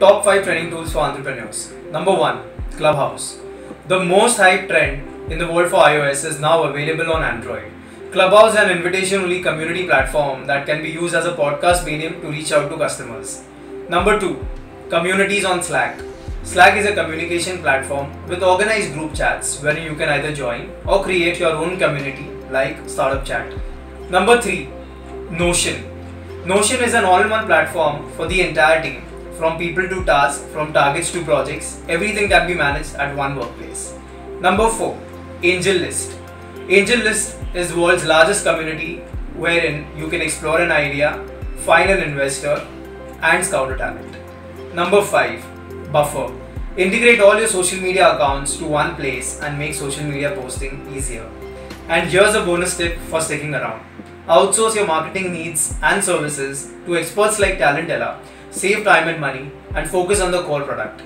Top 5 training tools for entrepreneurs. Number 1 Clubhouse. The most hyped trend in the world for iOS is now available on Android. Clubhouse is an invitation only community platform that can be used as a podcast medium to reach out to customers. Number 2 Communities on Slack. Slack is a communication platform with organized group chats where you can either join or create your own community like Startup Chat. Number 3 Notion. Notion is an all in one platform for the entire team. From people to tasks, from targets to projects, everything can be managed at one workplace. Number 4 AngelList. AngelList is the world's largest community wherein you can explore an idea, find an investor, and scout a talent. Number 5 Buffer. Integrate all your social media accounts to one place and make social media posting easier. And here's a bonus tip for sticking around. Outsource your marketing needs and services to experts like Talentela, save time and money, and focus on the core product.